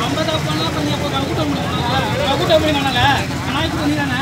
ஐம்பதா பண்ணலாம் பண்ணி அப்போ கூட்டம் கூட்டம் பண்ணி நானால நாய்க்கு பண்ணி தானே பண்ணி தானே?